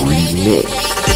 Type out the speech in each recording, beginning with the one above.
RT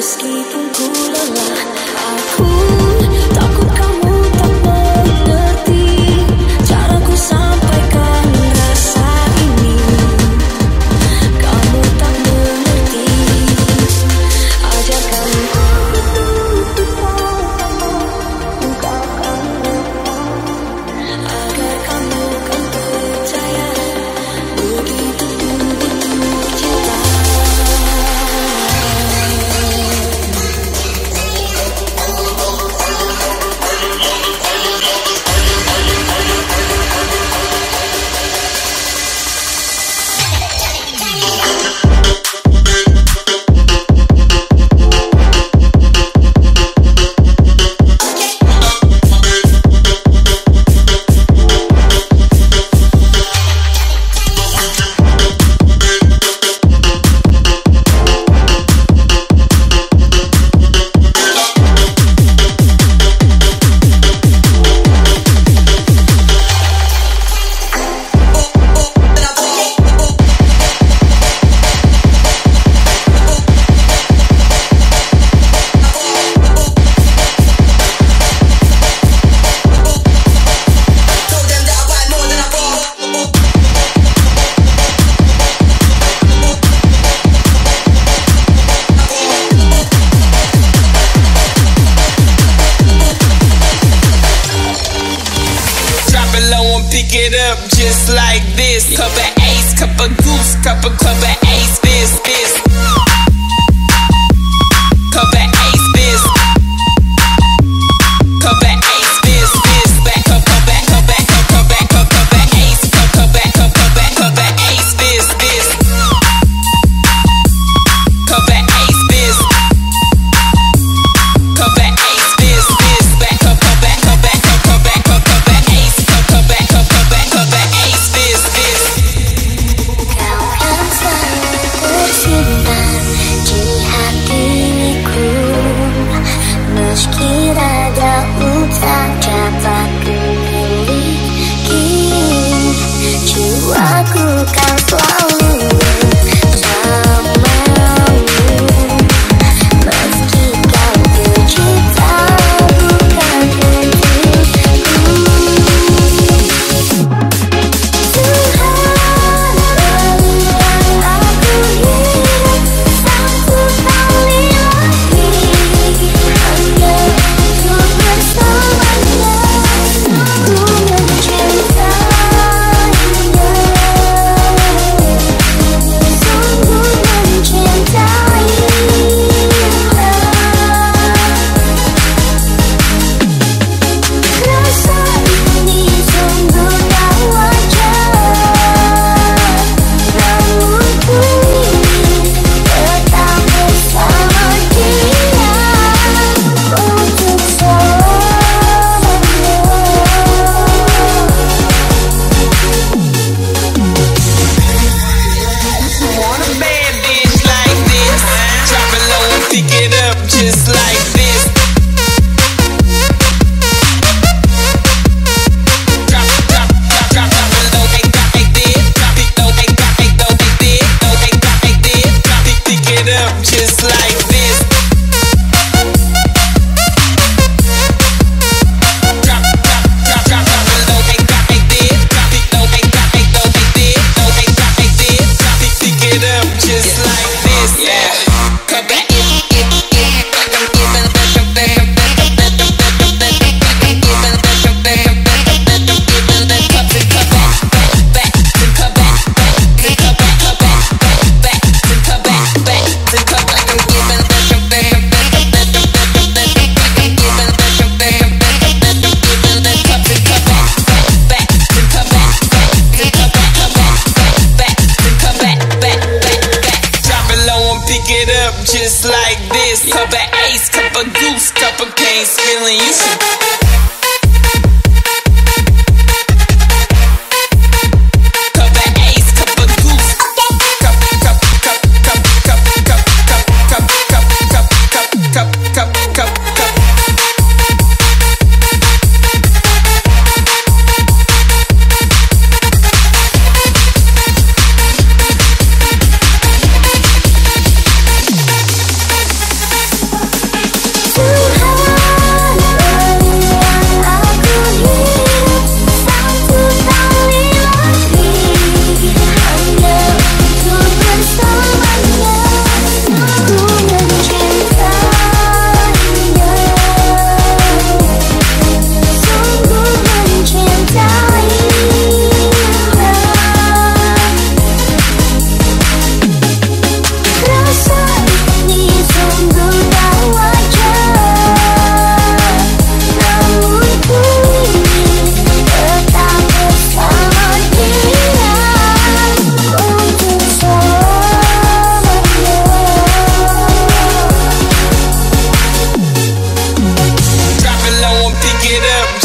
meskipun ku lelah aku Get up just like this. Cup of ace, cup of goose, cup of club of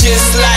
just like